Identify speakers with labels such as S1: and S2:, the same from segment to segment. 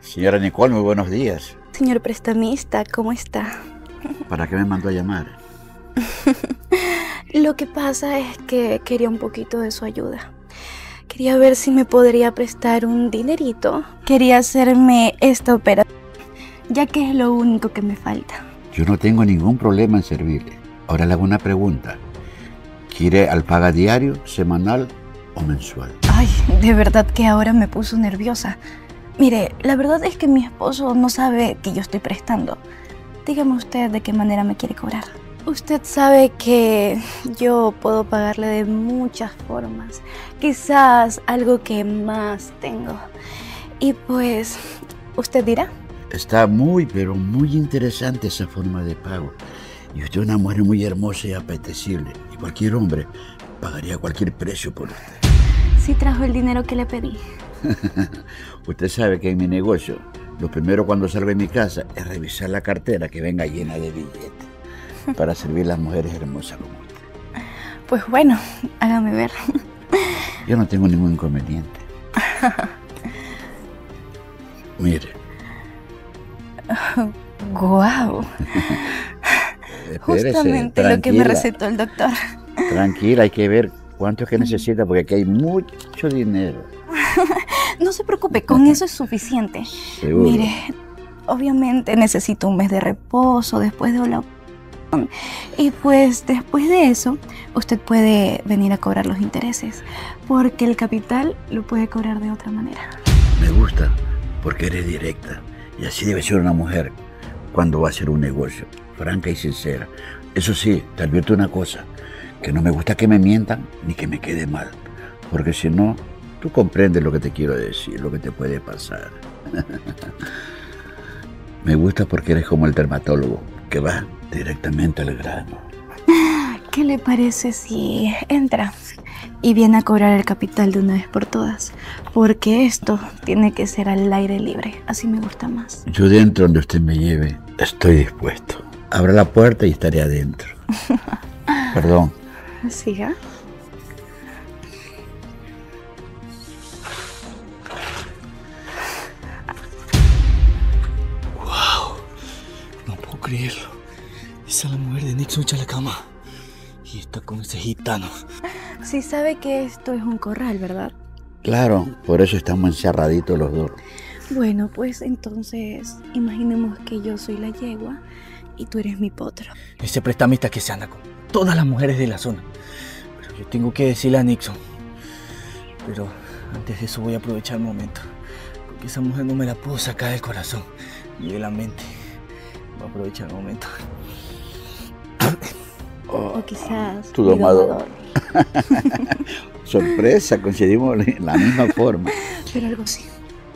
S1: Señora Nicole, muy buenos días.
S2: Señor prestamista, ¿cómo está?
S1: ¿Para qué me mandó a llamar?
S2: Lo que pasa es que quería un poquito de su ayuda. Quería ver si me podría prestar un dinerito. Quería hacerme esta operación, ya que es lo único que me falta.
S1: Yo no tengo ningún problema en servirle. Ahora le hago una pregunta. ¿Quiere al paga diario, semanal o mensual?
S2: Ay, de verdad que ahora me puso nerviosa. Mire, la verdad es que mi esposo no sabe que yo estoy prestando. Dígame usted de qué manera me quiere cobrar. Usted sabe que yo puedo pagarle de muchas formas. Quizás algo que más tengo. Y pues, usted dirá.
S1: Está muy, pero muy interesante esa forma de pago. Y usted es una mujer muy hermosa y apetecible. Y cualquier hombre pagaría cualquier precio por usted.
S2: Sí trajo el dinero que le pedí.
S1: usted sabe que en mi negocio, lo primero cuando salgo de mi casa es revisar la cartera que venga llena de billetes para servir a las mujeres hermosas como usted.
S2: Pues bueno, hágame ver.
S1: Yo no tengo ningún inconveniente. Mire.
S2: Guau. Justamente lo que me recetó el doctor.
S1: Tranquila, hay que ver cuánto es que necesita porque aquí hay mucho dinero.
S2: No se preocupe, con eso es suficiente. Mire, obviamente necesito un mes de reposo después de la y pues después de eso, usted puede venir a cobrar los intereses, porque el capital lo puede cobrar de otra manera.
S1: Me gusta, porque eres directa, y así debe ser una mujer cuando va a hacer un negocio, franca y sincera. Eso sí, te advierto una cosa, que no me gusta que me mientan ni que me quede mal, porque si no, tú comprendes lo que te quiero decir, lo que te puede pasar. me gusta porque eres como el dermatólogo, que va directamente al grano.
S2: ¿Qué le parece si entra y viene a cobrar el capital de una vez por todas? Porque esto tiene que ser al aire libre, así me gusta más.
S1: Yo dentro donde usted me lleve, estoy dispuesto. Abra la puerta y estaré adentro. Perdón.
S2: Siga.
S3: Creerlo. Esa es la mujer de Nixon cama Y está con ese gitano.
S2: Sí sabe que esto es un corral, ¿verdad?
S1: Claro, por eso estamos encerraditos los dos.
S2: Bueno, pues entonces imaginemos que yo soy la yegua y tú eres mi potro.
S3: Ese prestamista que se anda con todas las mujeres de la zona. Pero yo tengo que decirle a Nixon. Pero antes de eso voy a aprovechar el momento. Porque esa mujer no me la puedo sacar del corazón y de la mente. Voy a aprovechar el momento.
S2: o quizás
S1: tu domador. Sorpresa, coincidimos la misma forma.
S2: Pero algo sí.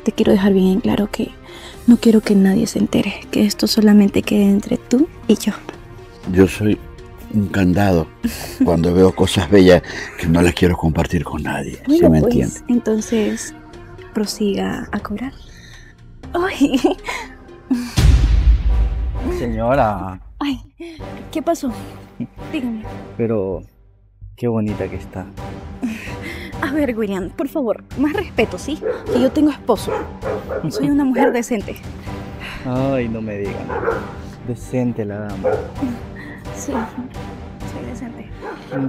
S2: Te quiero dejar bien en claro que no quiero que nadie se entere, que esto solamente quede entre tú y yo.
S1: Yo soy un candado cuando veo cosas bellas que no las quiero compartir con nadie. ¿Sí me pues,
S2: Entonces, prosiga a cobrar. Ay.
S3: Señora.
S2: Ay, ¿qué pasó? Dígame.
S3: Pero, qué bonita que está.
S2: A ver, William, por favor, más respeto, ¿sí? Que yo tengo esposo. Soy una mujer decente.
S3: Ay, no me digan. Decente la dama.
S2: Sí, soy decente.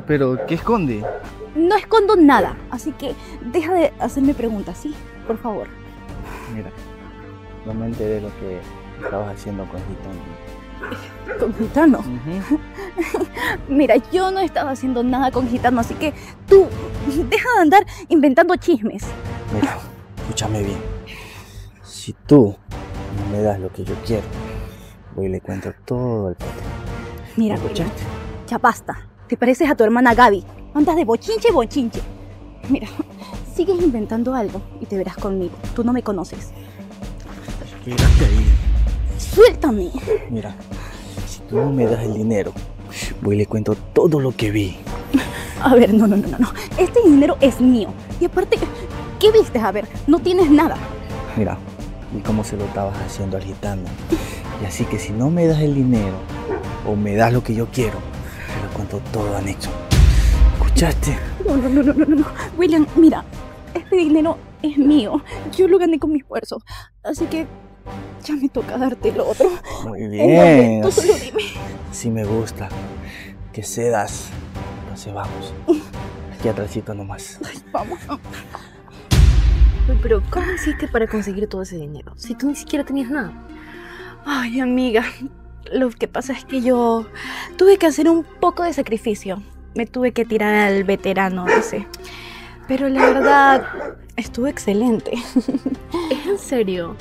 S3: Pero, ¿qué esconde?
S2: No escondo nada, así que deja de hacerme preguntas, ¿sí? Por favor.
S3: Mira, no me enteré lo que estabas haciendo con Gitano.
S2: ¿Con gitano? Mira, yo no estaba haciendo nada con gitano, así que tú deja de andar inventando chismes.
S3: Mira, escúchame bien. Si tú no me das lo que yo quiero, voy y le cuento todo el pote.
S2: Mira, escuchaste? Ya basta. Te pareces a tu hermana Gaby. Andas de bochinche bochinche. Mira, sigues inventando algo y te verás conmigo. Tú no me conoces.
S3: Quédate ahí.
S2: Suéltame.
S3: Mira, si tú no me das el dinero, voy y le cuento todo lo que vi.
S2: A ver, no, no, no, no. Este dinero es mío. Y aparte, ¿qué viste? A ver, no tienes nada.
S3: Mira, y cómo se lo estabas haciendo al gitano. Y así que si no me das el dinero o me das lo que yo quiero, te lo cuento todo anexo. ¿Escuchaste?
S2: No, no, no, no, no, no. William, mira, este dinero es mío. Yo lo gané con mi esfuerzo. Así que ya me toca darte el otro.
S3: Muy bien.
S2: Tú solo dime.
S3: Sí me gusta. Que cedas. Entonces vamos. Aquí atrásito nomás.
S2: Vamos.
S4: Uy, Pero, ¿cómo hiciste para conseguir todo ese dinero? Si tú ni siquiera tenías nada.
S2: Ay, amiga. Lo que pasa es que yo tuve que hacer un poco de sacrificio. Me tuve que tirar al veterano ese. Pero la verdad, estuvo excelente.
S4: ¿Es en serio?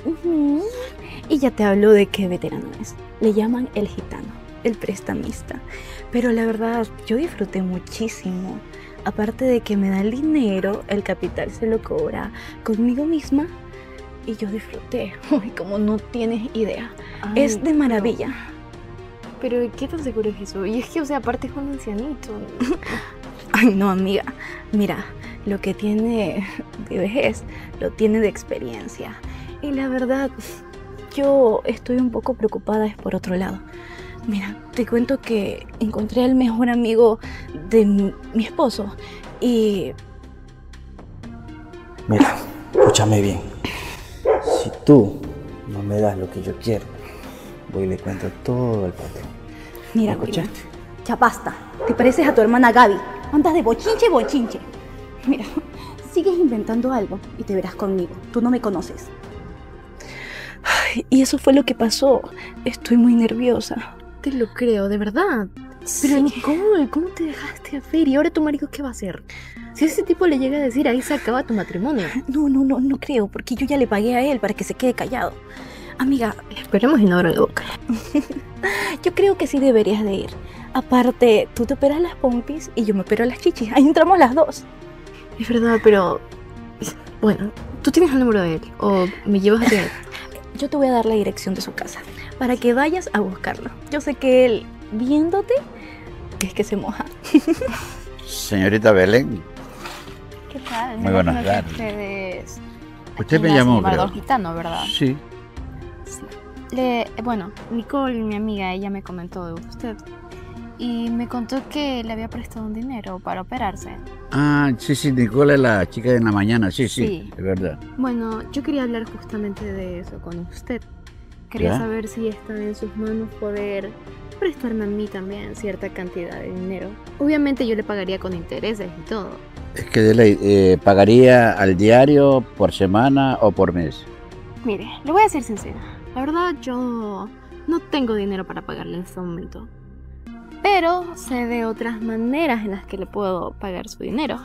S2: Y ya te hablo de qué veterano es. Le llaman el gitano, el prestamista. Pero la verdad, yo disfruté muchísimo. Aparte de que me da el dinero, el capital se lo cobra conmigo misma. Y yo disfruté. Uy, como no tienes idea.
S4: Ay,
S2: es de maravilla.
S4: Pero, pero, ¿qué tan seguro es eso? Y es que, o sea, aparte es un ancianito.
S2: Ay, no, amiga. Mira, lo que tiene de vejez, lo tiene de experiencia. Y la verdad, yo estoy un poco preocupada es por otro lado. Mira, te cuento que encontré al mejor amigo de mi, mi esposo y
S3: Mira, escúchame bien. Si tú no me das lo que yo quiero, voy y le cuento todo al patrón.
S2: mira,
S3: ¿Me escuchaste?
S2: ya basta. Te pareces a tu hermana Gaby. Andas de bochinche, bochinche. Mira, sigues inventando algo y te verás conmigo. Tú no me conoces. Y eso fue lo que pasó. Estoy muy nerviosa.
S4: Te lo creo, de verdad. Pero
S2: Sí.
S4: Nicole, ¿cómo te dejaste hacer? ¿Y ahora tu marido qué va a hacer? Si ese tipo le llega a decir, ahí se acaba tu matrimonio.
S2: No, no, no, no creo, porque yo ya le pagué a él para que se quede callado. Amiga,
S4: Esperemos y no abra la boca.
S2: yo creo que sí deberías de ir. Aparte, tú te operas las pompis y yo me opero las chichis. Ahí entramos las dos.
S4: Es verdad, pero... Bueno, tú tienes el número de él. O me llevas a él.
S2: Yo te voy a dar la dirección de su casa para que vayas a buscarlo. Yo sé que él, viéndote, es que se moja.
S1: Señorita Belén,
S5: ¿Qué tal?
S1: Muy buenas tardes.
S5: Ustedes
S1: usted me llamó, creo.
S5: Gitano, ¿verdad?
S1: Sí.
S5: Sí. Le, bueno, Nicole, mi amiga, ella me comentó de usted y me contó que le había prestado un dinero para operarse.
S1: Ah, sí, sí, Nicola es la chica de la mañana, sí, sí,
S5: Sí.
S1: es verdad.
S4: Bueno, yo quería hablar justamente de eso con usted. Quería
S1: ¿Ya?
S4: saber si está en sus manos poder prestarme a mí también cierta cantidad de dinero. Obviamente yo le pagaría con intereses y todo.
S1: Es que de ley, eh, ¿pagaría al diario, por semana o por mes?
S4: Mire, le voy a ser sincera. La verdad yo no tengo dinero para pagarle en este momento. Pero sé de otras maneras en las que le puedo pagar su dinero.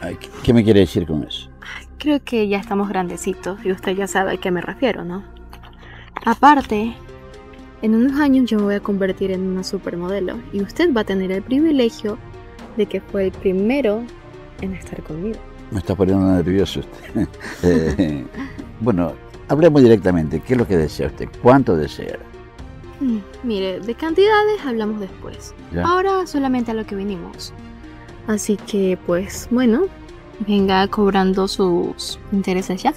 S1: Ay, ¿qué- ¿Qué me quiere decir con eso?
S4: Creo que ya estamos grandecitos y usted ya sabe a qué me refiero, ¿no? Aparte, en unos años yo me voy a convertir en una supermodelo y usted va a tener el privilegio de que fue el primero en estar conmigo.
S1: Me está poniendo nervioso usted. Eh, bueno, hablemos directamente. ¿Qué es lo que desea usted? ¿Cuánto desea?
S4: Mm, Mire, de cantidades hablamos después.
S1: ¿Ya?
S4: Ahora solamente a lo que vinimos. Así que, pues, bueno, venga cobrando sus intereses ya.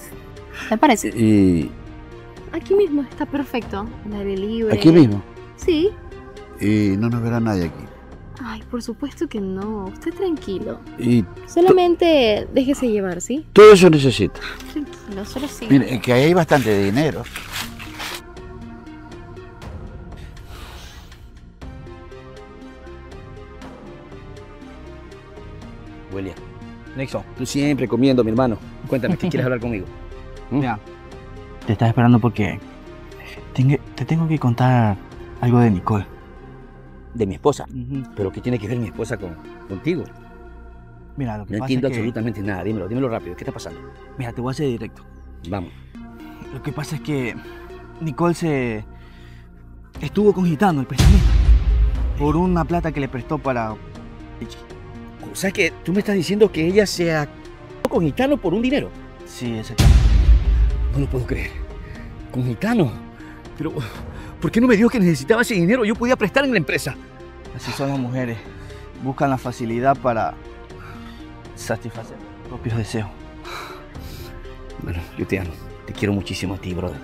S4: ¿Me parece?
S1: Y
S4: Aquí mismo está perfecto. El aire libre.
S1: aquí mismo.
S4: Sí.
S1: Y no nos verá nadie aquí.
S4: Ay, por supuesto que no. Usted tranquilo.
S1: Y
S4: Solamente déjese llevar, ¿sí?
S1: todo eso necesita.
S5: Tranquilo, solo sí.
S1: Mire, que ahí hay bastante dinero.
S6: William. Nixon, tú siempre comiendo, mi hermano. Cuéntame, ¿qué quieres hablar conmigo? ¿Mm?
S3: Mira, te estaba esperando porque te tengo que contar algo de Nicole.
S6: De mi esposa. ¿Pero qué tiene que ver mi esposa con, contigo?
S3: Mira, lo que
S6: No
S3: pasa
S6: entiendo
S3: es que...
S6: absolutamente nada. Dímelo, dímelo rápido. ¿Qué está pasando?
S3: Mira, te voy a hacer directo.
S6: Vamos.
S3: Lo que pasa es que Nicole se estuvo con Gitano, el prestamista, por una plata que le prestó para...
S6: O sea que tú me estás diciendo que ella se acostó con Gitano por un dinero.
S3: Sí, exactamente.
S6: No lo puedo creer. ¿Con Gitano? Pero, ¿por qué no me dijo que necesitaba ese dinero? Yo podía prestar en la empresa.
S3: Así son las mujeres. Buscan la facilidad para satisfacer sus propios deseos.
S6: Bueno, yo te amo. Te quiero muchísimo a ti, brother.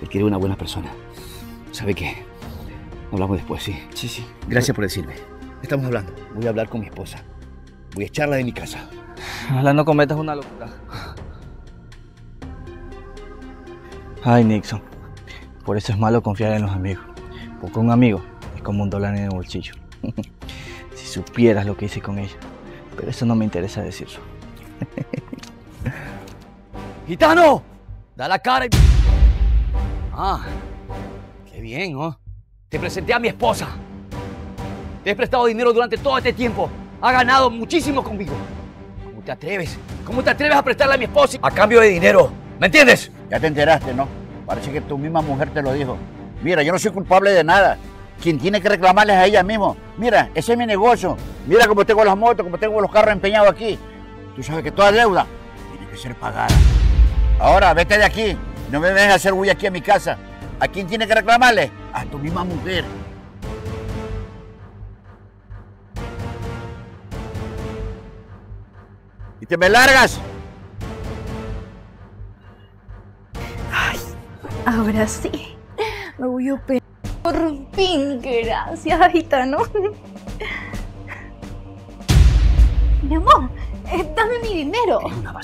S6: Porque eres una buena persona. ¿Sabe qué? Hablamos después, sí.
S3: Sí, sí.
S6: Gracias por decirme. Estamos hablando. Voy a hablar con mi esposa. Voy a echarla de mi casa.
S3: Ojalá no cometas una locura. Ay, Nixon. Por eso es malo confiar en los amigos. Porque un amigo es como un dólar en el bolsillo. si supieras lo que hice con ella. Pero eso no me interesa decirlo.
S6: ¡Gitano! Da la cara y... Ah, qué bien, ¿no? Te presenté a mi esposa. Te he prestado dinero durante todo este tiempo. Ha ganado muchísimo conmigo. ¿Cómo te atreves? ¿Cómo te atreves a prestarle a mi esposa a cambio de dinero? ¿Me entiendes?
S1: Ya te enteraste, ¿no? Parece que tu misma mujer te lo dijo. Mira, yo no soy culpable de nada. Quien tiene que reclamarles a ella mismo. Mira, ese es mi negocio. Mira cómo tengo las motos, cómo tengo los carros empeñados aquí. Tú sabes que toda deuda tiene que ser pagada. Ahora, vete de aquí. No me a hacer bulla aquí en mi casa. ¿A quién tiene que reclamarle? A tu misma mujer. ¿Y te me largas?
S2: Ahora sí, me voy a operar. Por fin, gracias, gitano. Mi amor, eh, dame mi dinero.
S6: Una.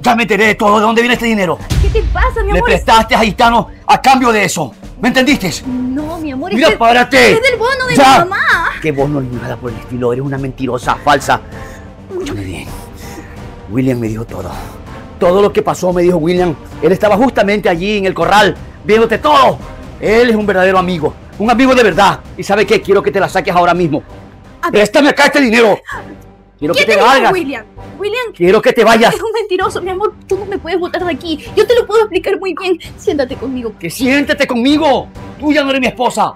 S6: Ya me enteré de todo. ¿De dónde viene este dinero?
S2: ¿Qué te pasa, mi
S6: Le
S2: amor?
S6: prestaste a Gitano a cambio de eso. ¿Me entendiste?
S2: No, mi amor,
S6: Mira,
S2: es,
S6: párate.
S2: es del bono de
S6: Ya.
S2: mi mamá.
S6: Que vos no ni nada por el estilo. Eres una mentirosa, falsa. William me dijo todo. Todo lo que pasó me dijo William. Él estaba justamente allí en el corral, viéndote todo. Él es un verdadero amigo. Un amigo de verdad. ¿Y sabe qué? Quiero que te la saques ahora mismo. Préstame acá este dinero. Quiero que
S2: ¿Qué
S6: te largas.
S2: William? William
S6: Quiero que te vayas.
S2: es un mentiroso, mi amor. Tú no me puedes botar de aquí. Yo te lo puedo explicar muy bien. Siéntate conmigo.
S6: Que siéntete conmigo. Tú ya no eres mi esposa.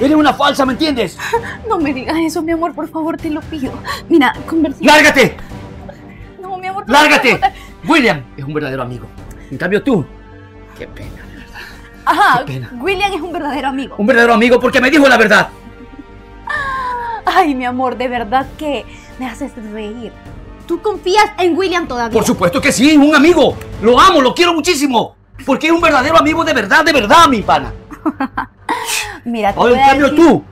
S6: Eres una falsa, ¿me entiendes?
S2: No me digas eso, mi amor, por favor, te lo pido. Mira, conversemos.
S6: ¡Lárgate! ¡Lárgate! William es un verdadero amigo. En cambio tú, qué pena.
S2: Ajá,
S6: Qué pena.
S2: William es un verdadero amigo.
S6: Un verdadero amigo porque me dijo la verdad.
S2: Ay, mi amor, de verdad que me haces reír. ¿Tú confías en William todavía?
S6: Por supuesto que sí, un amigo. Lo amo, lo quiero muchísimo. Porque es un verdadero amigo de verdad, de verdad, mi pana.
S2: Mira, te
S6: Ahora,
S2: voy,
S6: en
S2: a
S6: cambio
S2: decir,
S6: tú.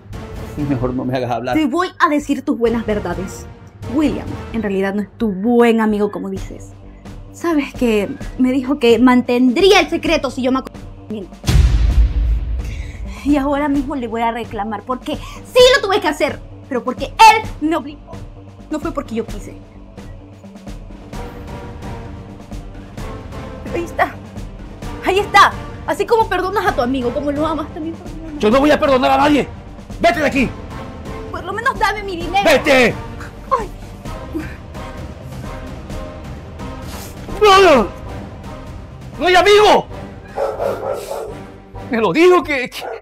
S6: Mejor no me hagas hablar.
S2: te voy a decir tus buenas verdades. William, en realidad no es tu buen amigo como dices. Sabes que me dijo que mantendría el secreto si yo me él. Y ahora mismo le voy a reclamar porque sí lo tuve que hacer, pero porque él me obligó. No fue porque yo quise. Pero ahí está. Ahí está. Así como perdonas a tu amigo, como lo amas, también.
S6: Yo no voy a perdonar a nadie. Vete de aquí.
S2: Por lo menos dame mi dinero.
S6: Vete. No, no hay amigo. Me lo dijo que... que-